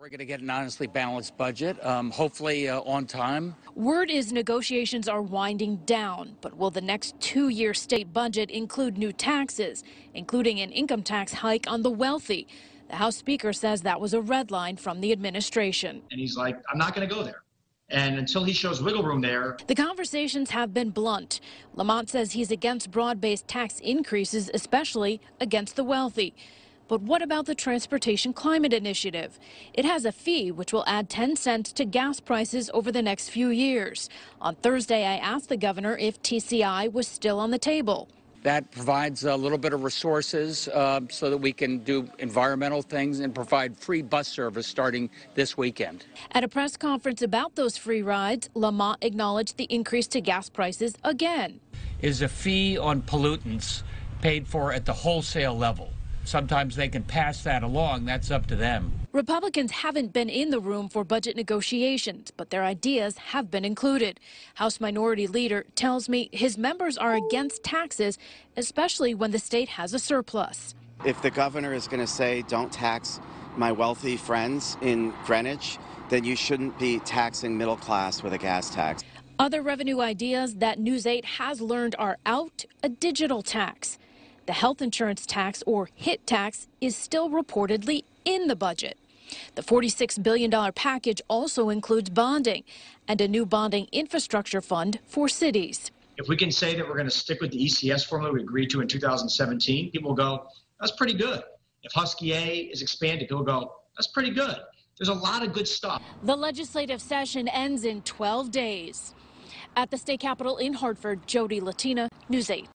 We're going to get an honestly balanced budget, um, hopefully uh, on time. Word is negotiations are winding down, but will the next two year state budget include new taxes, including an income tax hike on the wealthy? The House Speaker says that was a red line from the administration. And he's like, I'm not going to go there. And until he shows wiggle room there. The conversations have been blunt. Lamont says he's against broad based tax increases, especially against the wealthy. But what about the Transportation Climate Initiative? It has a fee which will add 10 cents to gas prices over the next few years. On Thursday, I asked the governor if TCI was still on the table. That provides a little bit of resources uh, so that we can do environmental things and provide free bus service starting this weekend. At a press conference about those free rides, Lamont acknowledged the increase to gas prices again. Is a fee on pollutants paid for at the wholesale level. Sometimes they can pass that along. That's up to them. Republicans haven't been in the room for budget negotiations, but their ideas have been included. House Minority Leader tells me his members are against taxes, especially when the state has a surplus. If the governor is going to say, don't tax my wealthy friends in Greenwich, then you shouldn't be taxing middle class with a gas tax. Other revenue ideas that News 8 has learned are out a digital tax. The health insurance tax, or HIT tax, is still reportedly in the budget. The $46 billion package also includes bonding and a new bonding infrastructure fund for cities. If we can say that we're going to stick with the ECS formula we agreed to in 2017, people will go, that's pretty good. If Husky A is expanded, people go, that's pretty good. There's a lot of good stuff. The legislative session ends in 12 days. At the state capitol in Hartford, Jodi Latina, News 8.